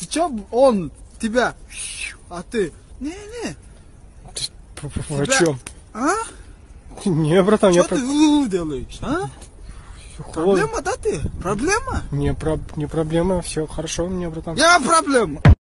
Ты чё, он тебя, а ты, не-не, Ты, п- О чем? а? Не, братан, я Что ты про... у делаешь, а? холодно. Проблема, да ты? Проблема? Не, про... не проблема, все хорошо у меня, братан. Я проблема.